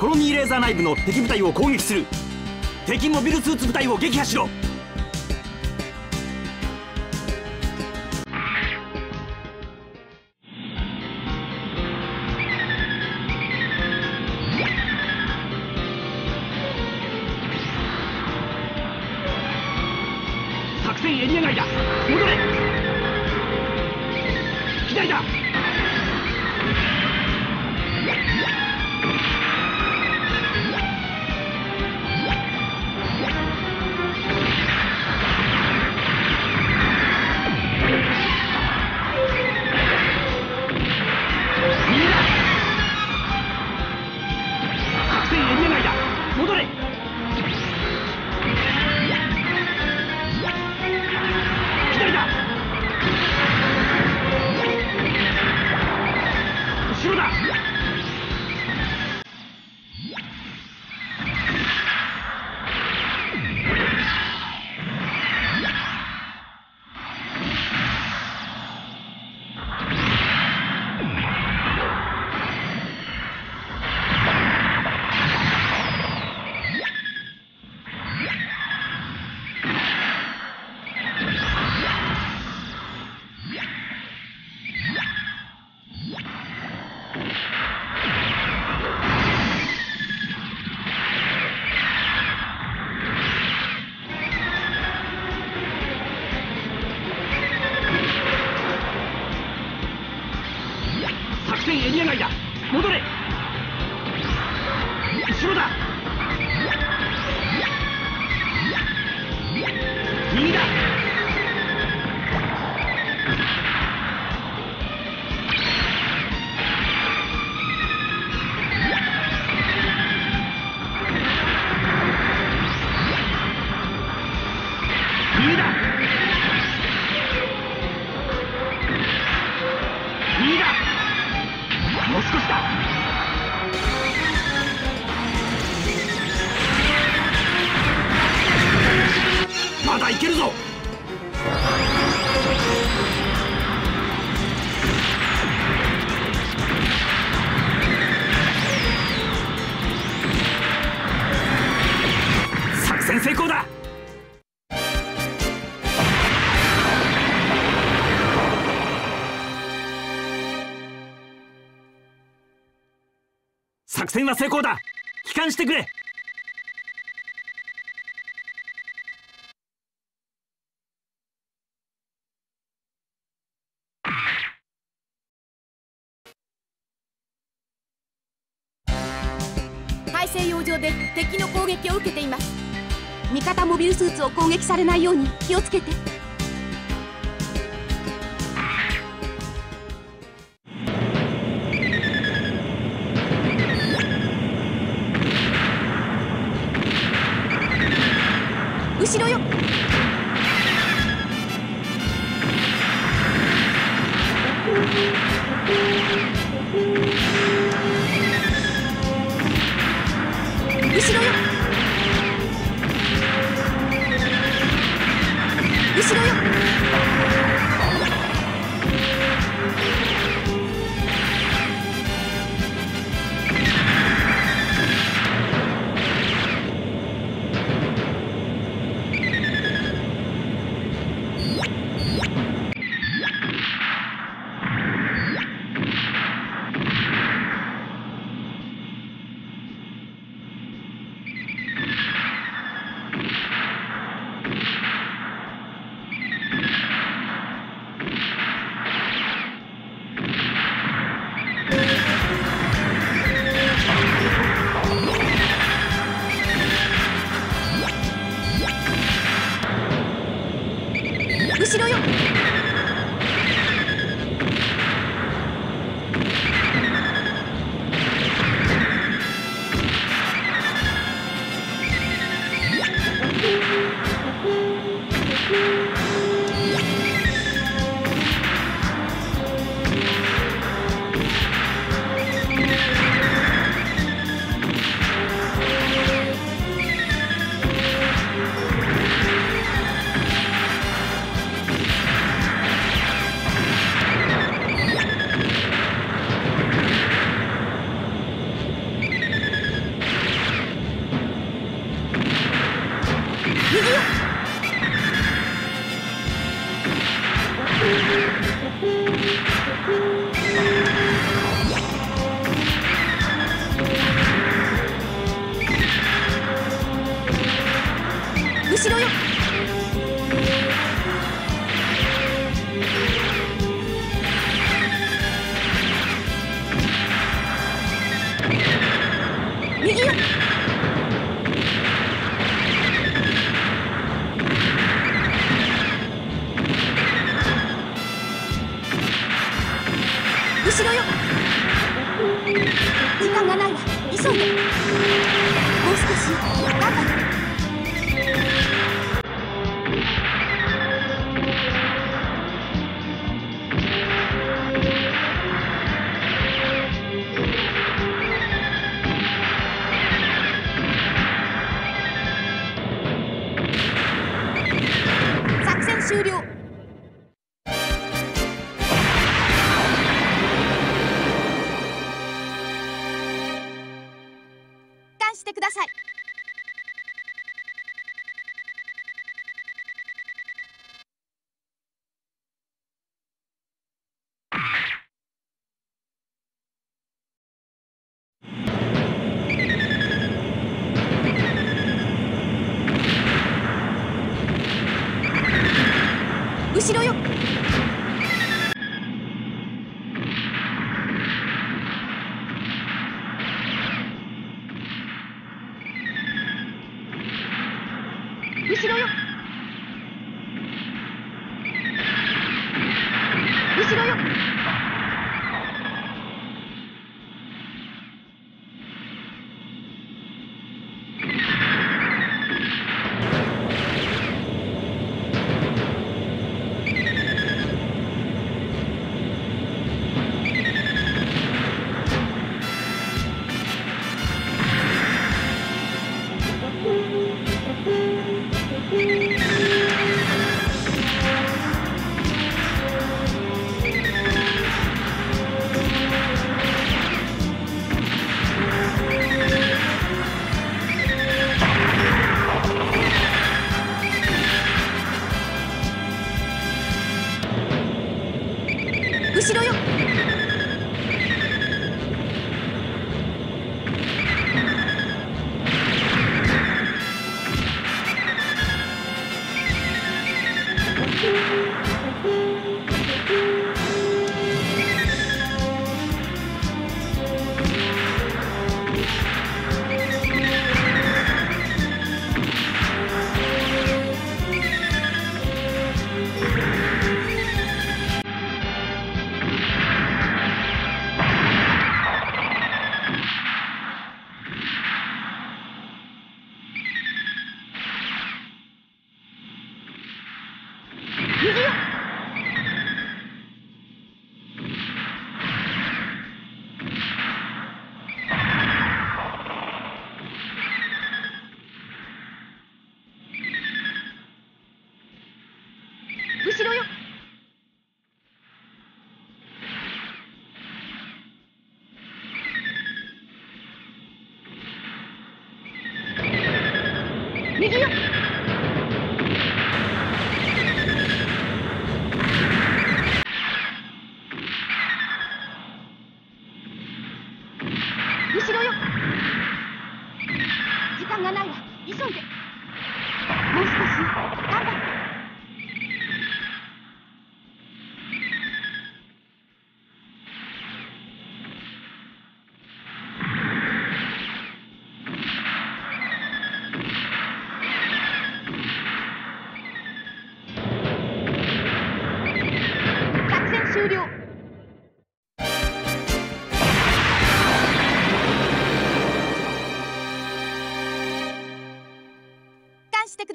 コロニーレーザー内部の敵部隊を攻撃する。敵モビルスーツ部隊を撃破しろ。作戦エリア外だ。戻れ。左だ。作戦は成功だ。帰還してくれ。大西洋上で敵の攻撃を受けています。味方モビルスーツを攻撃されないように気をつけて。後ろよ。後ろよ。Thank you. 後ろよ。右よ。終了。後ろよ。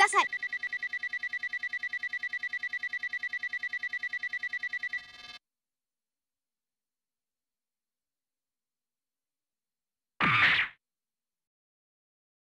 ださい。